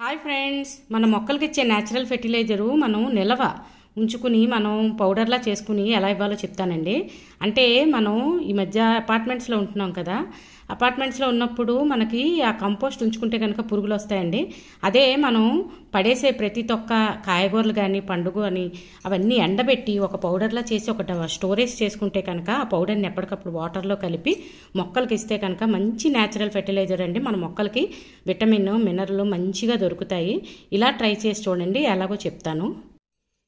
Hi friends మన మొక్కలకి ఇచ్చే న్యాచురల్ ఫెర్టిలైజరు మనం నిలవ. ఉంచుకుని మనం పౌడర్లా చేసుకుని ఎలా ఇవ్వాలో చెప్తానండి. అంటే మనం ఈ మధ్య అపార్ట్మెంట్స్లో ఉంటున్నాం కదా అపార్ట్మెంట్స్లో ఉన్నప్పుడు మనకి ఆ కంపోస్ట్ ఉంచుకుంటే కనుక పురుగులు వస్తాయండి. అదే మనం పడేసే ప్రతి తొక్క కాయగూరలు కానీ పండుగ అని అవన్నీ ఎండబెట్టి ఒక పౌడర్లా చేసి ఒక స్టోరేజ్ చేసుకుంటే కనుక ఆ పౌడర్ని ఎప్పటికప్పుడు వాటర్లో కలిపి మొక్కలకి ఇస్తే కనుక మంచి న్యాచురల్ ఫెర్టిలైజర్ అండి. మన మొక్కలకి విటమిన్ మినరల్ మంచిగా దొరుకుతాయి. ఇలా ట్రై చేసి చూడండి ఎలాగో చెప్తాను.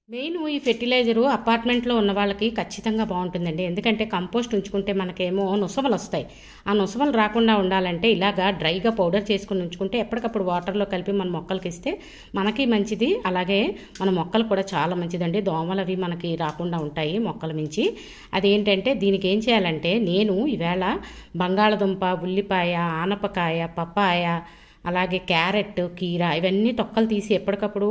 మెయిన్ ఈ ఫెర్టిలైజరు అపార్ట్మెంట్లో ఉన్న వాళ్ళకి ఖచ్చితంగా బాగుంటుందండి. ఎందుకంటే కంపోస్ట్ ఉంచుకుంటే మనకేమో నొసమలు వస్తాయి. ఆ నొసమలు రాకుండా ఉండాలంటే ఇలాగా డ్రైగా పౌడర్ చేసుకుని ఉంచుకుంటే ఎప్పటికప్పుడు వాటర్లో కలిపి మన మొక్కలకి ఇస్తే మనకి మంచిది. అలాగే మన మొక్కలు కూడా చాలా మంచిదండి. దోమలు అవి మనకి రాకుండా ఉంటాయి మొక్కల మించి. అదేంటంటే దీనికి ఏం చేయాలంటే నేను ఈవేళ బంగాళదుంప ఉల్లిపాయ ఆనపకాయ పప్పాయ అలాగే క్యారెట్ కీర ఇవన్నీ తొక్కలు తీసి ఎప్పటికప్పుడు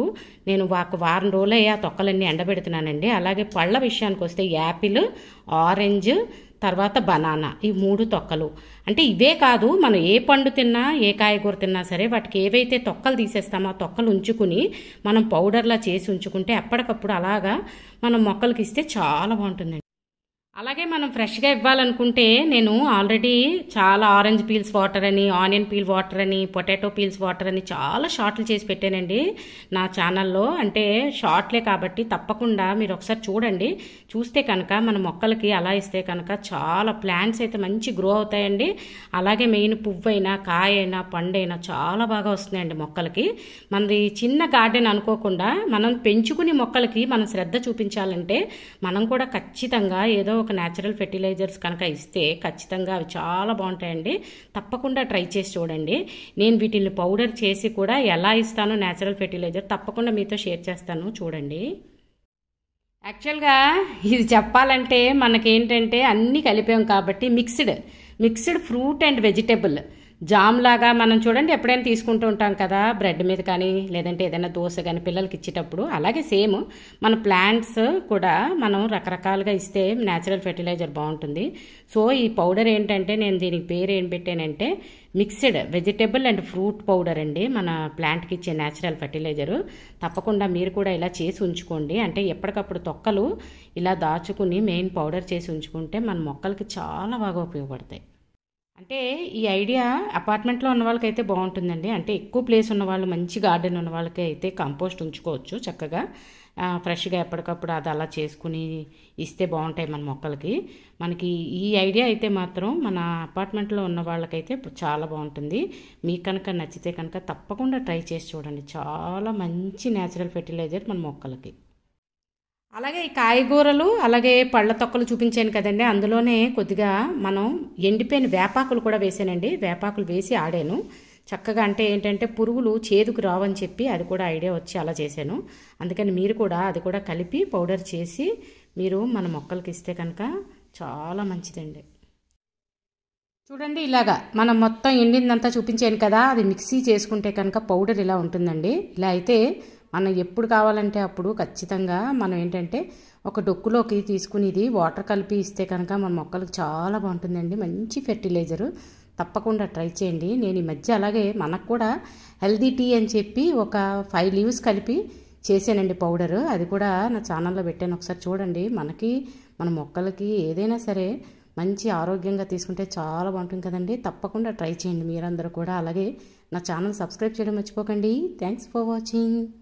నేను ఒక వారం రోజులు ఆ తొక్కలన్నీ ఎండబెడుతున్నానండి. అలాగే పళ్ళ విషయానికి వస్తే యాపిల్ ఆరెంజ్ తర్వాత బనానా ఈ మూడు తొక్కలు. అంటే ఇవే కాదు మనం ఏ పండు తిన్నా ఏ కాయగూర తిన్నా సరే వాటికి ఏవైతే తొక్కలు తీసేస్తామో ఆ తొక్కలు ఉంచుకుని మనం పౌడర్లా చేసి ఉంచుకుంటే ఎప్పటికప్పుడు అలాగా మనం మొక్కలకి ఇస్తే చాలా బాగుంటుందండి. అలాగే మనం ఫ్రెష్గా ఇవ్వాలనుకుంటే నేను ఆల్రెడీ చాలా ఆరెంజ్ పీల్స్ వాటర్ అని ఆనియన్ పీల్ వాటర్ అని పొటాటో పీల్స్ వాటర్ అని చాలా షార్ట్లు చేసి పెట్టానండి నా ఛానల్లో. అంటే షార్ట్లే కాబట్టి తప్పకుండా మీరు ఒకసారి చూడండి. చూస్తే కనుక మన మొక్కలకి అలా ఇస్తే కనుక చాలా ప్లాంట్స్ అయితే మంచి గ్రో అవుతాయండి. అలాగే మెయిన్ పువ్వు అయినా కాయ అయినా పండైనా చాలా బాగా వస్తున్నాయండి మొక్కలకి. మనది చిన్న గార్డెన్ అనుకోకుండా మనం పెంచుకుని మొక్కలకి మనం శ్రద్ధ చూపించాలంటే మనం కూడా ఖచ్చితంగా ఏదో ఒక న్యాచురల్ ఫెర్టిలైజర్స్ కనుక ఇస్తే ఖచ్చితంగా అవి చాలా బాగుంటాయండి. తప్పకుండా ట్రై చేసి చూడండి. నేను వీటిని పౌడర్ చేసి కూడా ఎలా ఇస్తానో న్యాచురల్ ఫెర్టిలైజర్ తప్పకుండా మీతో షేర్ చేస్తాను. చూడండి. యాక్చువల్గా ఇది చెప్పాలంటే మనకేంటంటే అన్నీ కలిపాం కాబట్టి mixed mixed fruit and vegetable jam లాగా మనం చూడండి ఎప్పుడైనా తీసుకుంటూ ఉంటాం కదా బ్రెడ్ మీద కానీ లేదంటే ఏదైనా దోశ కానీ పిల్లలకి ఇచ్చేటప్పుడు. అలాగే సేమ్ మన ప్లాంట్స్ కూడా మనం రకరకాలుగా ఇస్తే న్యాచురల్ ఫెర్టిలైజర్ బాగుంటుంది. సో ఈ పౌడర్ ఏంటంటే నేను దీనికి పేరు ఏం పెట్టానంటే mixed vegetable and fruit powder అండి. మన ప్లాంట్కి ఇచ్చే న్యాచురల్ ఫెర్టిలైజరు తప్పకుండా మీరు కూడా ఇలా చేసి ఉంచుకోండి. అంటే ఎప్పటికప్పుడు తొక్కలు ఇలా దాచుకుని మెయిన్ పౌడర్ చేసి ఉంచుకుంటే మన మొక్కలకి చాలా బాగా ఉపయోగపడతాయి. అంటే ఈ ఐడియా అపార్ట్మెంట్లో ఉన్న వాళ్ళకైతే బాగుంటుందండి. అంటే ఎక్కువ ప్లేస్ ఉన్న వాళ్ళు మంచి గార్డెన్ ఉన్న వాళ్ళకి అయితే కంపోస్ట్ ఉంచుకోవచ్చు చక్కగా. ఫ్రెష్గా ఎప్పటికప్పుడు అది అలా చేసుకుని ఇస్తే బాగుంటాయి మన మొక్కలకి. మనకి ఈ ఐడియా అయితే మాత్రం మన అపార్ట్మెంట్లో ఉన్న వాళ్ళకైతే చాలా బాగుంటుంది. మీకు కనుక నచ్చితే కనుక తప్పకుండా ట్రై చేసి చూడండి. చాలా మంచి న్యాచురల్ ఫెర్టిలైజర్ మన మొక్కలకి. అలాగే ఈ కాయగూరలు అలాగే పళ్ళ తొక్కలు చూపించాను కదండి. అందులోనే కొద్దిగా మనం ఎండిపోయిన వేపాకులు కూడా వేసానండి. వేపాకులు వేసి ఆడాను. చక్కగా అంటే ఏంటంటే పురుగులు చేదుకు రావని చెప్పి అది కూడా ఐడియా వచ్చి అలా చేశాను. అందుకని మీరు కూడా అది కూడా కలిపి పౌడర్ చేసి మీరు మన మొక్కలకి ఇస్తే కనుక చాలా మంచిదండి. చూడండి ఇలాగా మనం మొత్తం ఎండిందంతా చూపించాను కదా అది మిక్సీ చేసుకుంటే కనుక పౌడర్ ఇలా ఉంటుందండి. ఇలా అయితే మనం ఎప్పుడు కావాలంటే అప్పుడు ఖచ్చితంగా మనం ఏంటంటే ఒక డొక్కులోకి తీసుకుని ఇది వాటర్ కలిపి ఇస్తే కనుక మన మొక్కలకు చాలా బాగుంటుందండి. మంచి ఫెర్టిలైజరు. తప్పకుండా ట్రై చేయండి. నేను ఈ మధ్య అలాగే మనకు కూడా హెల్దీ టీ అని చెప్పి ఒక ఫైవ్ లీవ్స్ కలిపి చేశానండి పౌడరు. అది కూడా నా ఛానల్లో పెట్టాను. ఒకసారి చూడండి. మనకి మన మొక్కలకి ఏదైనా సరే మంచి ఆరోగ్యంగా తీసుకుంటే చాలా బాగుంటుంది కదండి. తప్పకుండా ట్రై చేయండి మీరందరూ కూడా. అలాగే నా ఛానల్ సబ్స్క్రైబ్ చేయడం మర్చిపోకండి. Thanks for watching.